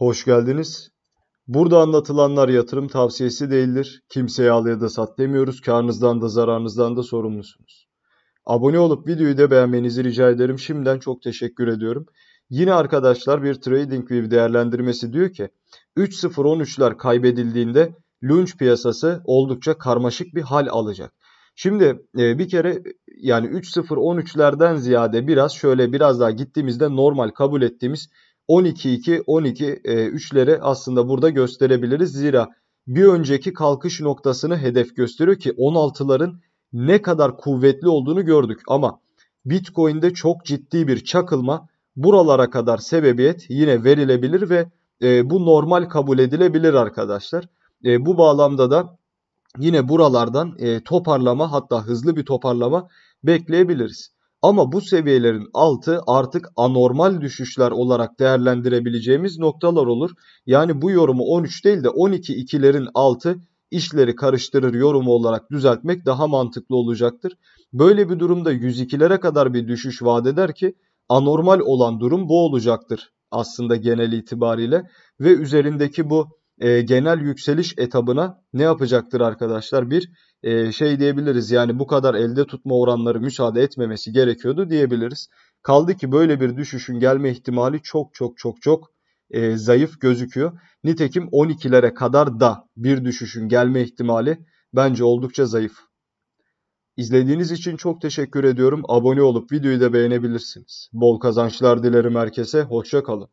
Hoş geldiniz. Burada anlatılanlar yatırım tavsiyesi değildir. Kimseye al ya da sat demiyoruz. Karnınızdan da zararınızdan da sorumlusunuz. Abone olup videoyu da beğenmenizi rica ederim. Şimdiden çok teşekkür ediyorum. Yine arkadaşlar bir TradingView değerlendirmesi diyor ki 3.0-13'ler kaybedildiğinde lunch piyasası oldukça karmaşık bir hal alacak. Şimdi e, bir kere yani 3.0-13'lerden ziyade biraz şöyle biraz daha gittiğimizde normal kabul ettiğimiz 12-2, 12-3'leri e, aslında burada gösterebiliriz. Zira bir önceki kalkış noktasını hedef gösteriyor ki 16'ların ne kadar kuvvetli olduğunu gördük. Ama Bitcoin'de çok ciddi bir çakılma buralara kadar sebebiyet yine verilebilir ve e, bu normal kabul edilebilir arkadaşlar. E, bu bağlamda da yine buralardan e, toparlama hatta hızlı bir toparlama bekleyebiliriz. Ama bu seviyelerin altı artık anormal düşüşler olarak değerlendirebileceğimiz noktalar olur. Yani bu yorumu 13 değil de 12 ikilerin altı işleri karıştırır yorumu olarak düzeltmek daha mantıklı olacaktır. Böyle bir durumda 102'lere kadar bir düşüş vaat eder ki anormal olan durum bu olacaktır aslında genel itibariyle ve üzerindeki bu e, genel yükseliş etabına ne yapacaktır arkadaşlar? Bir e, şey diyebiliriz yani bu kadar elde tutma oranları müsaade etmemesi gerekiyordu diyebiliriz. Kaldı ki böyle bir düşüşün gelme ihtimali çok çok çok çok e, zayıf gözüküyor. Nitekim 12'lere kadar da bir düşüşün gelme ihtimali bence oldukça zayıf. İzlediğiniz için çok teşekkür ediyorum. Abone olup videoyu da beğenebilirsiniz. Bol kazançlar dilerim herkese. Hoşça kalın.